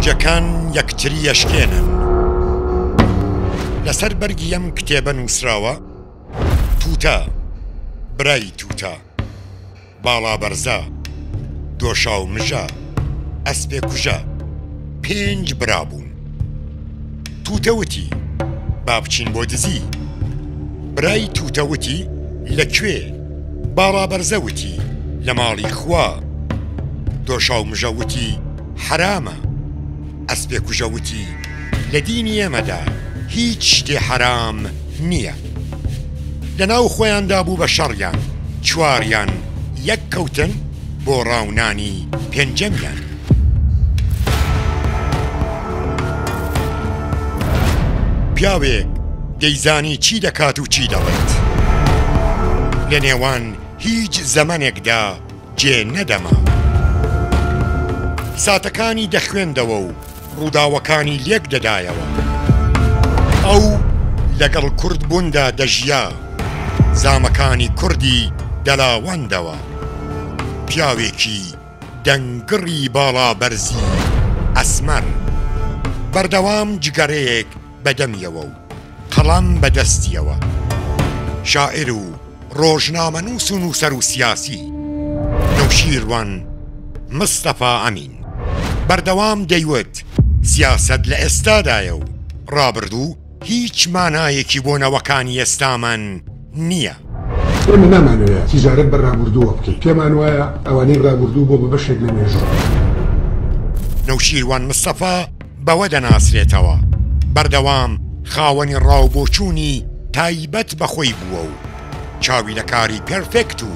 پەنجەکان یەکتری یەشکێنن لەسەر بەرگی ئەم کتێبە نووسراوە تووتە برای تووتە باڵا بەرزە دۆشاو مژە ئەسپێ کوژە پێنج برابوون تووتە وتی، با بچین بۆ دزی. برای تووتە وتی، لە کوێ؟ باڵابەرزە وتی، لە ماڵی کوا؟ دۆشاومژە وتی، حەرامە. ئەسپێکوژە وتی، لە دینی ئێمەدا هیچ شتێ حەرام نییە. لە ناو خۆیاندا بوو بە شەڕیان، چواریان یەک کەوتن بۆ ڕاونانی پێنجەمیان. پیاوێک دەیزانی چی دەکات و چی دەڵێت لە نێوان هیچ زەمەنێکدا جێ نەدەما ساتەکانی دەخوێندەوە و ڕووداوەکانی لێک دەدایەوە ئەو لەگەڵ کورد بووندا دەژیا زامەکانی کوردی دەلاوەندەوە پیاوێکی دەنگڕی باڵا بەرزی ئەسمەر بەردەوام جگەرەیەک بە دەمیەوە و قەڵەم بە دەستیەوە شاعیر و ڕۆژنامەنووس و نووسەر و سیاسی نەوشیروان مستەفا ئەمین بەردەوام دەیوت سیاسەت لە ئێستادایە و ڕابردوو هیچ مانایەکی بۆ نەوەکانی ئێستامان نییە. ئێمە نامانەوێت تیجارەت بە ڕابوردووەوە بکەین، پێمان وایە ئەوانەی ڕابوردوو بۆ بە بەشێک لە مێژوو. نەوشیروان مستەفا بەوە دەناسرێتەوە، بەردەوام خاوەنی ڕا و بۆچوونی تایبەت بە خۆی بووە و چاوی لە کاری پێرفێکت و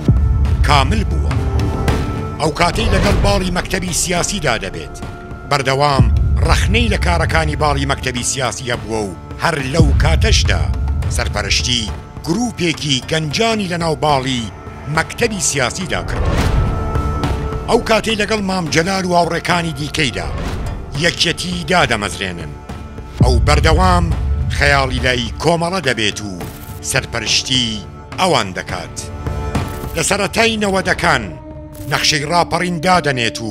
کامل بووە. ئەو کاتەی لەگەڵ باڵی مەکتەبی سیاسیدا دەبێت، بەردەوام ڕەخنەی لە کارەکانی باڵی مەکتەبی سیاسی هەبووە و هەر لەو کاتەشدا سەرپەرشتی گرووپێکی گەنجانی لەناو باڵی مەکتەبی سیاسیدا کردووە. ئەو کاتەی لەگەڵ مام جەلال و هاوڕێکانی دیکەیدا یەکیەتی دادەمەزرێنن، ئەو بەردەوام خەیاڵی لای کۆمەڵە دەبێت و سەرپەرشتیی ئەوان دەکات. لە سەرەتای نەوەدەکان نەخشەی ڕاپەڕین دادەنێت و،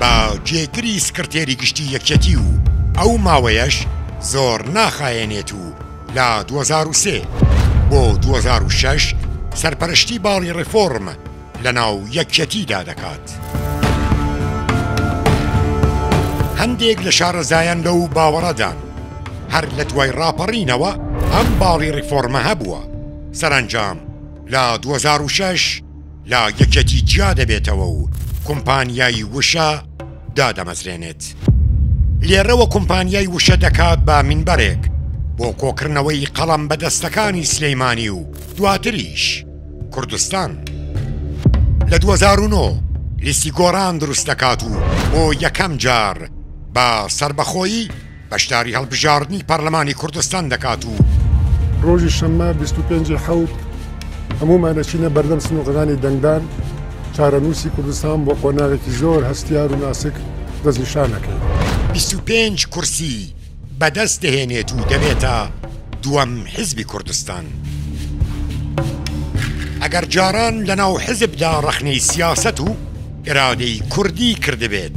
بە جێگری سکرتێری گشتی یەکێتی و ئەو ماوەیەش زۆر ناخایەنێت و لە دوو هەزار و سێ بۆ دوو هەزار و شەش سەرپەرشتی باڵی ڕێفۆرم لە ناو یەکێتیدا دەکات. هەندێک لە شارەزایان لەو باوەڕەدان هەر لە دوای ڕاپەڕینەوە ئەم باڵی ڕێفۆرمە هەبووە، سەرەنجام لە دوو هەزار و شەش، لە یەکێتی جیا دەبێتەوە و کومپانیای وشە دادەمەزرێنێت. لێرەوە کومپانیای وشە دەکات بە مینبەرێک بۆ کۆکردنەوەی قەڵەم بە دەستەکانی سلیمانی و دواتریش کوردستان. لە دوو هەزار و نۆ لیستی گۆڕان دروست دەکات و بۆ یەکەم جار بە سەربەخۆیی، بەشداری هەڵبژاردنی پەرلەمانی کوردستان دەکات و. ڕۆژی شەممە بیست و پێنج ی حەوت هەموومان دەچینە بەردەم سنووقەکانی دەنگدان، چارەنووسی کوردستان بۆ قۆناغێکی زۆر هەستیار و ناسک دەستنیشان دەکەین. بیست و پێنج کورسی بەدەست دەهێنێت و دەبێتە دووەم حیزبی کوردستان. ئەگەر جاران لەناو حیزبدا ڕەخنەی سیاسەت و ئیرادەی کوردی کردبێت،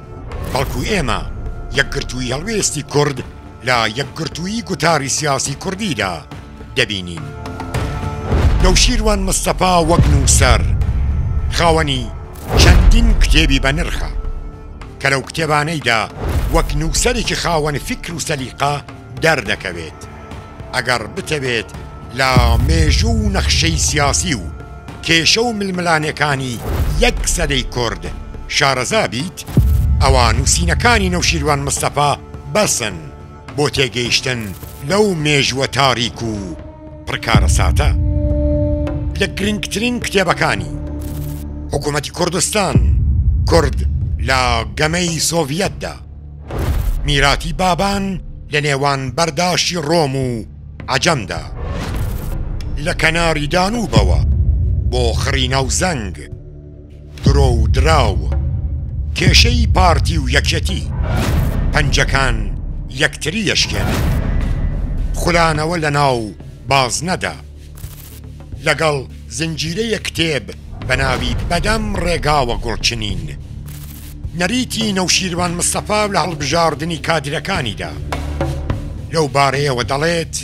بەڵکو ئێمە یەکگرتووی هەڵوێستی کورد لە یەکگرتووی گوتاری سیاسی کوردیدا دەبینین. نەوشیروان مستەفا وەک نووسەر خاوەنی چەندین کتێبی بە نرخە کە لەو کتێبانەیدا وەک نووسەرێکی خاوەن فیکر و سەلیقە دەردەکەوێت. ئەگەڕ بتەوێت لە مێژوو و نەخشەی سیاسی و کێشە و ململانێکانی یەک سەدەی کورد شارەزا بیت، ئەوا نووسینەکانی نەوشیروان مستەفا بەسن بۆ تێگەیشتن لەو مێژووە تاریک و پڕ کارەساتە. لە گرنگترین کتێبەکانی، حکوومەتی کوردستان، کورد لە گەمەی سۆڤیەتدا، میراتی بابان لە نێوان بەرداشی ڕۆم و عەجەمدا لە کەناری دانوبەوە بۆ خڕینە و زەنگ درۆ و دراو کێشەی پارتی و یەکەتی پەنجەکان یەکتری یەشکێن خولانەوە لە ناو بازنەدا. لەگەڵ زنجیرەیەک کتێب بە ناوی بەدەم ڕێگاوە گوڵچنین نەریتی نەوشیروان مستەفا لە هەڵبژاردنی کادرەکانیدا لەو بارەیەوە دەڵێت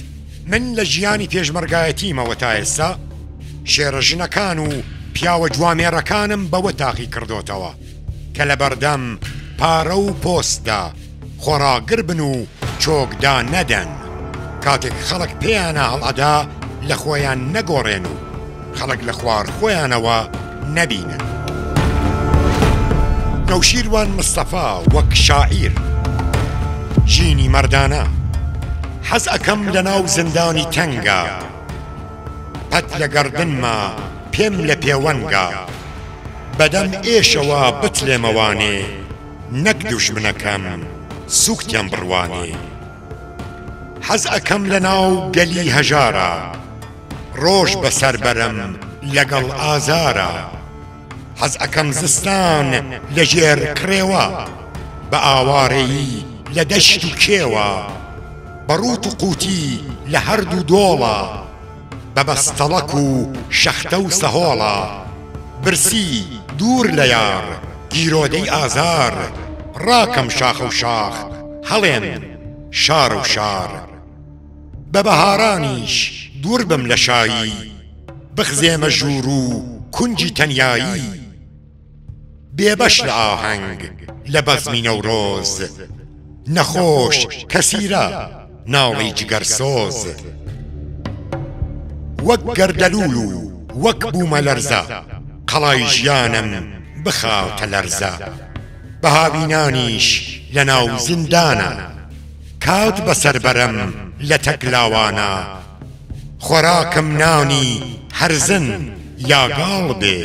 من لە ژیانی پێشمەرگایەتیمەوە تا ئێستا شێرە ژنەکان و پیاوە جوامێرەکانم بەوە تاقی کڕدۆتەوە کە لە بەردەم پارە و پۆستدا خۆڕاگر بن و چۆک دانەدەن کاتێک خەڵک پێیانا هەڵئەدا لە خۆیان نەگۆڕێن و خەڵک لە خوار خۆیانەوە نەبینن. نەوشیروان مستەفا وەک شاعیر ژینی مەردانە حەز ئەکەم لە ناو زندانی تەنگا پەت لە گەڕدنما پێم لە پێوەنگا بە دەم ئێشەوە بتلێمە وانێ نەک دوژمنەکەم سوکتیان بڕوانێ حەز ئەکەم لە ناو گەلی هەژارا ڕۆژ بەسەر بەرم لەگەڵ ئازارا حەز ئەکەم زستان لە ژێر کڕێوە بە ئاوارەیی لە دەشت و کێوە بە ڕووت و قووتی لە هەردوو دۆڵا بە بەستەڵەک و شەختە و سەهۆڵە برسی دوور لە یاڕ گیرۆدەی ئازار ڕاکەم شاخە و شاخ هەڵێن شارە و شار بە بەهارانیش دوور بم لە شایی بخزێمە ژوور و کونجی تەنیایی بێبەش لە ئاهەنگ لە بەزمی نەورۆز نەخۆش کەسیرە ناڵی جگەرسۆز وەک گەردەلوول و وەک بوومەلەرزە قەڵای ژیانم بخاتە لەرزە بە هاوینانیش لەناو زیندانە کات بەسەر بەرم لەتەک لاوانە خۆراکم نانی هەرزن لاگاڵ بێ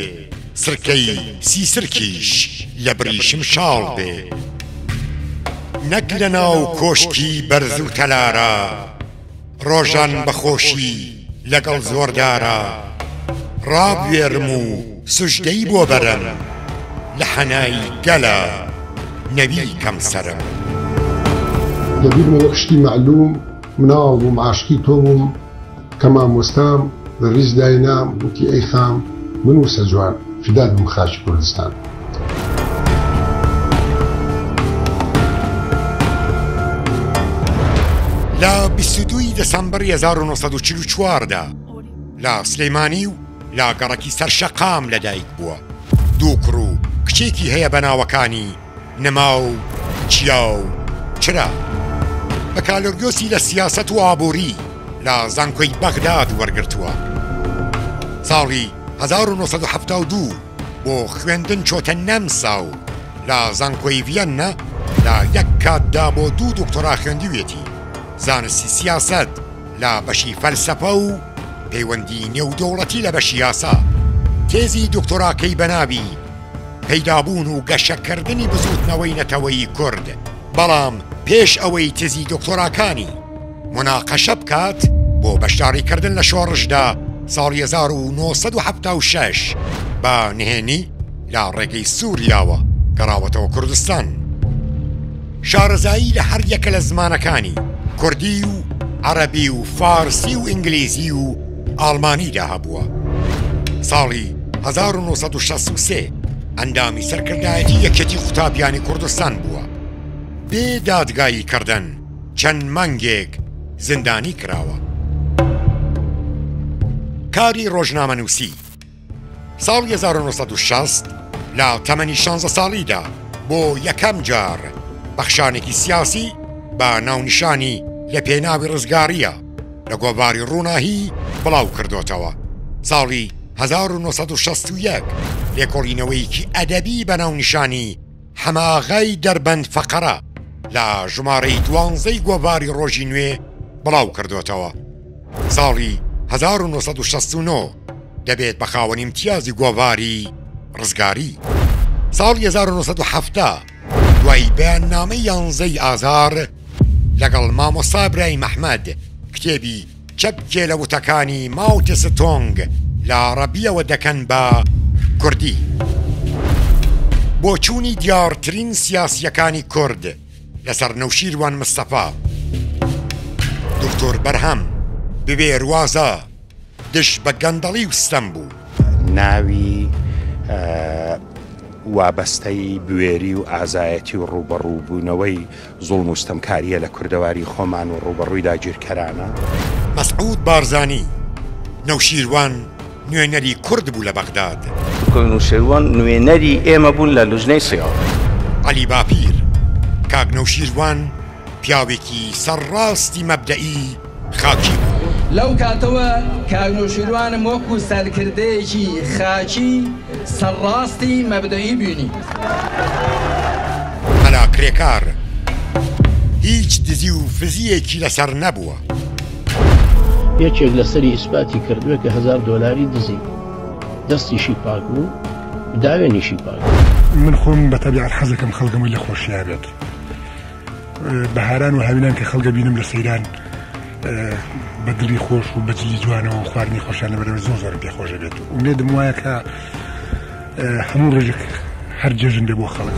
سرکەی سیسرکیش لە بریشم شاڵ بێ نەک لە ناو کۆشکی بەرز و تەلارا ڕۆژان بە خۆشی لەگەڵ زۆردارا ڕابوێرم و سوجدەی بۆ بەرم لە حەنای گەلا نەوی کەم سەرم. دەبینمە وەک شتی مەعلوم. مناڵ بووم عاشقی تۆ بووم کە مامۆستام لە ڕیز داینام وتی ئەی خام بنووسە جوان فیدات بم خاکی کوردستان. لە بیست و دووی دەسەمبەر هەزار و نۆ سەد و چل و چوار دا لە سلەیمانی و لە گەڕەکی سەر شەقام لەدایک بووە دوو کوڕ و کچێکی هەیە بە ناوەکانی نما و چیا و چرا بەکالۆریۆسی لە سیاسەت و ئابووری لە زانکۆی بەغداد وەرگرتووە ساڵی 1972 بۆ خوێندن چۆتە نەمسا و لە زانکۆی ڤەننا لە یەک کاتدا بۆ دوو دکتۆرا خوێندوێتی زانستی سیاسەت لە بەشی فەلسەفە و پەیوەندی نێودەوڵەتی لە بەشی یاسا تێزی دکتۆراکەی بەناوی پەیدابوون و گەشەکردنی بزووتنەوەی نەتەوەیی کورد، بەڵام پێش ئەوەی تزی دکتۆراکانی موناقەشە بکات بۆ بەشداریکردن لە شۆڕشدا ساڵی هەزار و نۆ سەد و حەفتا و شەش بە نهێنی لە ڕێگەی سوریاوە گەڕاوەتەوە کوردستان. شارەزایی لە هەر یەکە لە زمانەکانی کوردی و عەرەبی و فارسی و ئینگلیزی و ئاڵمانیدا هەبووە. ساڵی هەزار و نۆ سەد و شەست و سێ ئەندامی سەرکردایەتی یەکێتی قوتابیانی کوردستان بووە. بێ دادگایی کردن چەند مانگێک زیندانی کراوە. کاری ڕۆژنامەنووسی. ساڵی هەزار و نۆ سەد و شەست لە تەمەنی شانزە ساڵیدا بۆ یەکەم جار پەخشانێکی سیاسی بە ناونیشانی لە پێناوی ڕزگارییە لە گۆڤاری ڕووناهی بڵاو کردوتەوە ساڵی 1960 لێکۆڵینەوەیەکی ئەدەبی بە ناونیشانی حەماغای دەربەند فەقەرە لە ژمارەی دوانزەی گۆڤاری ڕۆژی نوێ بڵاو کردوتەوە ساڵی 1969 دەبێت بە خاوەنی امتیازی گۆڤاری ڕزگاری. ساڵی 1970 دوای بەیاننامەی یانزەی ئازار لەگەڵ مامۆستا برایم ئەحمەد کتێبی چەپکێ لە وتەکانی ماوتس تۆنگ لە عڕەبیەوە دەکەن بە کوردی. بۆچوونی دیارترین سیاسیەکانی کورد لەسەر نەوشیروان مستەفا. دکتۆر بەرهەم بوێروازە دژ بە گەندەڵی و ستەم بوو. ناوی وابەستەی بوێری و ئازایەتی و ڕووبەڕووبوونەوەی زوڵم و ستەمکارییە لە کوردەواری خۆمان و ڕووبەڕووی داگیرکەرانە. مەسعود بارزانی، نەوشیروان نوێنەری کورد بوو لە بەغداد. کاک نوشیروان نوێنەری ئێمە بوون لە لوجنەی سیاسی. عەلی باپیر، کاک نەوشیروان پیاوێکی سەرڕاستی مەبدەئی، خاکی بوو. لەو کاتەوە کاک نەوشیروانم وەکو سەرکردەیەکی خاکی سەرڕاستی مەبدەئی بینی. مەلا کرێکار هیچ دزی و فزییەکی لەسەر نەبووە. یەکێک لەسەری ئیسپاتی کردووە کە هەزار دۆلاری دزی بوو. دەستیشی پاک بوو و داوێنیشی پاک بوو. من خۆم بە تەبیعەت حەزەکەم خەڵکم لێ خۆشیابێت. بەهاران و هاوینان کە خەڵگە بینم لە سەیران بە دڵی خۆش و بەجلی جوانەوە خواردنی خۆشیان لەبەرەوە زۆر زۆر پێ خۆشە بێت و ئومێدم وایە کە هەموو ڕژێک هەر جێژن دێ بۆ خەڵک.